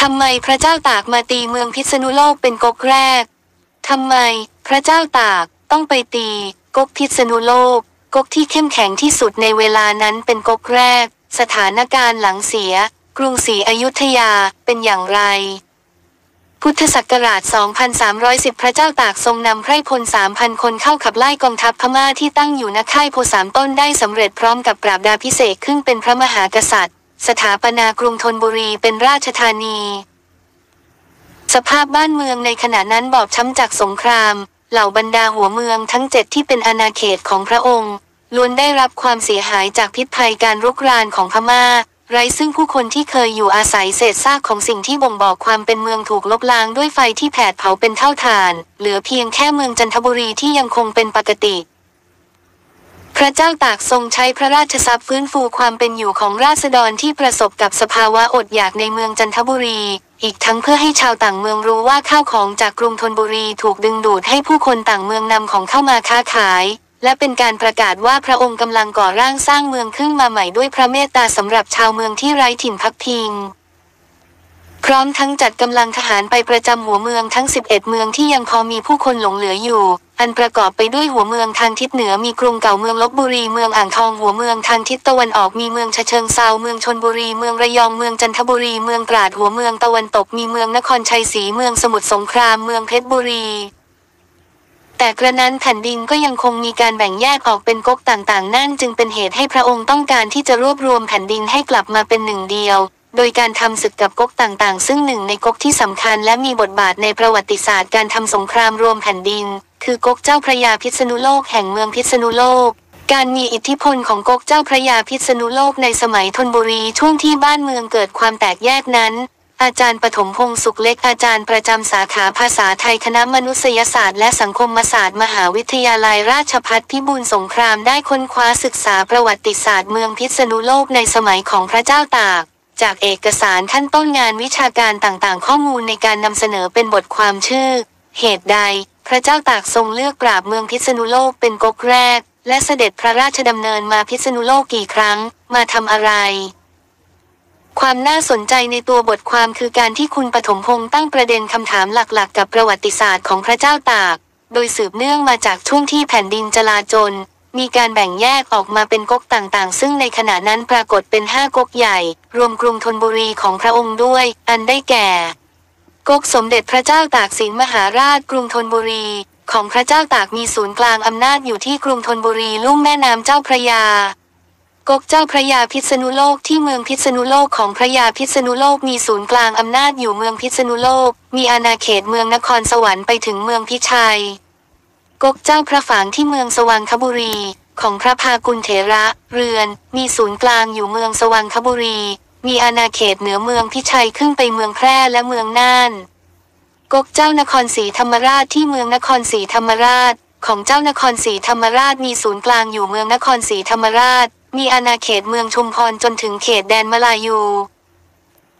ทำไมพระเจ้าตากมาตีเมืองพิษณุโลกเป็นก๊กแรก ทำไม พระเจ้าตากต้องไปตีก๊กพิษณุโลกก๊กที่เข้มแข็งที่สุดในเวลานั้นเป็นก๊กแรก สถานการณ์หลังเสีย กรุงศรีอยุธยาเป็นอย่างไร พุทธศักราช 2310 พระเจ้าตากทรงนำไพร่พล 3,000 คนเข้าขับไล่กองทัพพม่าที่ตั้งอยู่ณค่ายโพสามต้นได้สำเร็จพร้อมกับปราบดาพิเศษขึ้นเป็นพระมหากษัตริย์ สถาปนากรุงธนบุรีเป็นราชธานี สภาพบ้านเมืองในขณะนั้นบอบช้ำจากสงคราม เหล่าบรรดาหัวเมืองทั้งเจ็ดที่เป็นอาณาเขตของพระองค์ล้วนได้รับความเสียหายจากพิษภัยการรุกรานของพม่า ไร้ซึ่งผู้คนที่เคยอยู่อาศัยเศษซากของสิ่งที่บ่งบอกความเป็นเมืองถูกลบล้างด้วยไฟที่แผดเผาเป็นเท่าฐาน เหลือเพียงแค่เมืองจันทบุรีที่ยังคงเป็นปกติ พระเจ้าตากทรงใช้พระราชทรัพย์ฟื้นฟูความเป็นอยู่ของราษฎรที่ประสบกับสภาวะอดอยากในเมืองจันทบุรี อีกทั้งเพื่อให้ชาวต่างเมืองรู้ว่าข้าวของจากกรุงธนบุรีถูกดึงดูดให้ผู้คนต่างเมืองนำของเข้ามาค้าขาย และเป็นการประกาศว่าพระองค์กำลังก่อร่างสร้างเมืองขึ้นมาใหม่ด้วยพระเมตตาสำหรับชาวเมืองที่ไร้ถิ่นพักพิงพร้อมทั้งจัดกำลังทหารไปประจำหัวเมืองทั้ง 11 เมืองที่ยังพอมีผู้คนหลงเหลืออยู่ อันประกอบไปด้วยหัวเมืองทางทิศเหนือมีกรุงเก่าเมืองลบบุรีเมืองอ่างทองหัวเมืองทางทิศตะวันออกมีเมืองฉะเชิงเซาเมืองชนบุรีเมืองระยองเมืองจันทบุรีเมืองตราดหัวเมืองตะวันตกมีเมืองนครชัยศรีเมืองสมุทรสงครามเมืองเพชรบุรี แต่กระนั้นแผ่นดินก็ยังคงมีการแบ่งแยกออกเป็นก๊กต่างๆ นั่นจึงเป็นเหตุให้พระองค์ต้องการที่จะรวบรวมแผ่นดินให้กลับมาเป็นหนึ่งเดียวโดยการทำศึกกับก๊กต่างๆ ซึ่งหนึ่งในก๊กที่สำคัญและมีบทบาทในประวัติศาสตร์การทำสงครามรวมแผ่นดิน คือก๊กเจ้าพระยาพิษณุโลกแห่งเมืองพิษณุโลก การมีอิทธิพลของก๊กเจ้าพระยาพิษณุโลกในสมัยธนบุรีช่วงที่บ้านเมืองเกิดความแตกแยกนั้น อาจารย์ปฐมพงศ์สุขเล็กอาจารย์ประจำสาขาภาษาไทยคณะมนุษยศาสตร์และสังคมศาสตร์มหาวิทยาลัยราชภัฏพิบูลสงครามได้ค้นคว้าศึกษาประวัติศาสตร์เมืองพิษณุโลกในสมัยของพระเจ้าตากจากเอกสารขั้นต้นงานวิชาการต่างๆ ข้อมูลในการนำเสนอเป็นบทความชื่อ เหตุใด พระเจ้าตากทรงเลือกปราบเมืองพิษณุโลกเป็นก๊กแรก และเสด็จพระราชดำเนินมาพิษณุโลกกี่ครั้ง มาทำอะไร ความน่าสนใจในตัวบทความคือการที่คุณปฐมพงษ์ตั้งประเด็นคำถามหลักๆ กับประวัติศาสตร์ของพระเจ้าตาก โดยสืบเนื่องมาจากช่วงที่แผ่นดินจลาจลมีการแบ่งแยกออกมาเป็นก๊กต่างๆ ซึ่งในขณะนั้นปรากฏเป็นห้าก๊กใหญ่ รวมกรุงธนบุรีของพระองค์ด้วย อันได้แก่ ก๊กสมเด็จพระเจ้าตากสินมหาราชกรุงธนบุรี ของพระเจ้าตากมีศูนย์กลางอำนาจอยู่ที่กรุงธนบุรีลุ่มแม่น้ำเจ้าพระยาก๊กเจ้าพระยาพิษณุโลกที่เมืองพิษณุโลกของพระยาพิษณุโลกมีศูนย์กลางอำนาจอยู่เมืองพิษณุโลก มีอาณาเขตเมืองนครสวรรค์ไปถึงเมืองพิชัยก๊กเจ้าพระฝางที่เมืองสว่างคบุรี ของพระพากุลเถระ เรือน มีศูนย์กลางอยู่เมืองสว่างคบุรี มีอาณาเขตเหนือเมืองพิชัยขึ้นไปเมืองแพร่และเมืองน่านกกเจ้านครศรีธรรมราชที่เมืองนครศรีธรรมราช ของเจ้านครศรีธรรมราชมีศูนย์กลางอยู่เมืองนครศรีธรรมราช มีอาณาเขตเมืองชุมพรจนถึงเขตแดนมลายู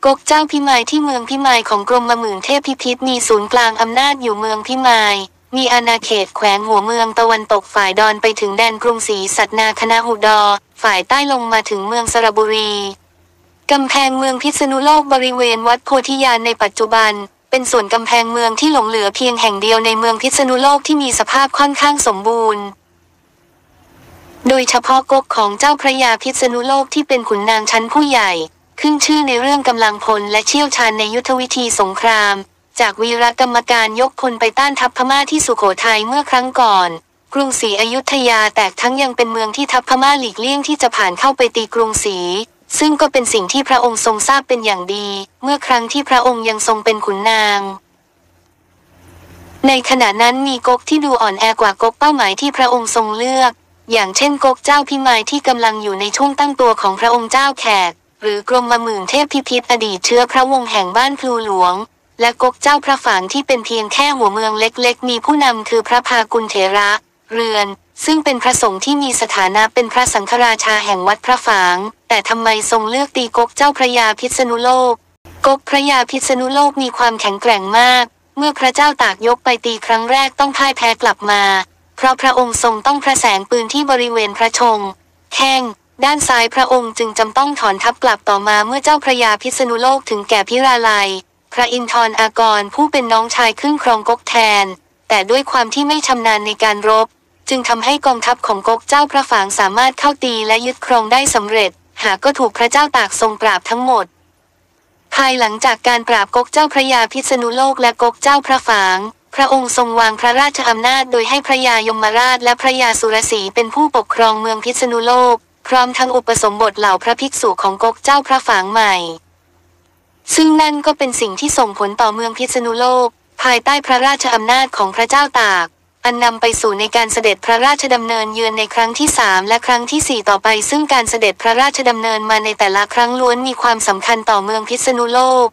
กกเจ้าพิมายที่เมืองพิมายของกรมมหมื่นเทพพิพิธมีศูนย์กลางอำนาจอยู่เมืองพิมาย มีอาณาเขตแขวงหัวเมืองตะวันตกฝ่ายดอนไปถึงแดนกรุงศรีสัตนาคณะหุดอ ฝ่ายใต้ลงมาถึงเมืองสระบุรี กำแพงเมืองพิษณุโลกบริเวณวัดโพธิญาณในปัจจุบัน เป็นส่วนกำแพงเมืองที่หลงเหลือเพียงแห่งเดียวในเมืองพิษณุโลกที่มีสภาพค่อนข้างสมบูรณ์ โดยเฉพาะกกของเจ้าพระยาพิษณุโลกที่เป็นขุนนางชั้นผู้ใหญ่ ขึ้นชื่อในเรื่องกำลังพลและเชี่ยวชาญในยุทธวิธีสงคราม จากวีรกรรมการยกพลไปต้านทัพพม่าที่สุโขทัยเมื่อครั้งก่อนกรุงศรีอยุธยาแตกทั้งยังเป็นเมืองที่ทัพพม่าหลีกเลี่ยงที่จะผ่านเข้าไปตีกรุงศรี ซึ่งก็เป็นสิ่งที่พระองค์ทรงทราบเป็นอย่างดี เมื่อครั้งที่พระองค์ยังทรงเป็นขุนนาง ในขณะนั้นมีก๊กที่ดูอ่อนแอกว่าก๊กเป้าหมายที่พระองค์ทรงเลือก อย่างเช่นก๊กเจ้าพิมายที่กำลังอยู่ในช่วงตั้งตัวของพระองค์เจ้าแขก หรือกรมมหมื่นเทพพิพิธอดีตเชื้อพระวงศ์แห่งบ้านพลูหลวง และก๊กเจ้าพระฝางที่เป็นเพียงแค่หัวเมืองเล็ก ๆ มีผู้นำคือพระพากุลเถระ เรือน ซึ่งเป็นพระสงฆ์ที่มีสถานะเป็นพระสังฆราชาแห่งวัดพระฝาง แต่ทำไมทรงเลือกตีกกเจ้าพระยาพิษณุโลก กกพระยาพิษณุโลกมีความแข็งแกร่งมาก เมื่อพระเจ้าตากยกไปตีครั้งแรกต้องพ่ายแพ้กลับมา เพราะพระองค์ทรงต้องพระแสงปืนที่บริเวณพระชง แข้งด้านซ้ายพระองค์จึงจำต้องถอนทัพกลับต่อมาเมื่อเจ้าพระยาพิษณุโลกถึงแก่พิราลัย พระอินทร์อากรผู้เป็นน้องชายขึ้นครองกกแทน แต่ด้วยความที่ไม่ชำนาญในการรบ จึงทำให้กองทัพของก๊กเจ้าพระฝางสามารถเข้าตีและยึดครองได้สำเร็จ หากก็ถูกพระเจ้าตากทรงปราบทั้งหมด ภายหลังจากการปราบก๊กเจ้าพระยาพิษณุโลกและก๊กเจ้าพระฝาง พระองค์ทรงวางพระราชอำนาจโดยให้พระยายมราชและพระยาสุรศีเป็นผู้ปกครองเมืองพิษณุโลก พร้อมทั้งอุปสมบทเหล่าพระภิกษุของก๊กเจ้าพระฝางใหม่ ซึ่งนั่นก็เป็นสิ่งที่ส่งผลต่อเมืองพิษณุโลก ภายใต้พระราชอำนาจของพระเจ้าตาก อันนำไปสู่ในการเสด็จพระราชดำเนินเยือนในครั้งที่สามและครั้งที่สี่ต่อไป ซึ่งการเสด็จพระราชดำเนินมาในแต่ละครั้งล้วนมีความสำคัญต่อเมืองพิษณุโลก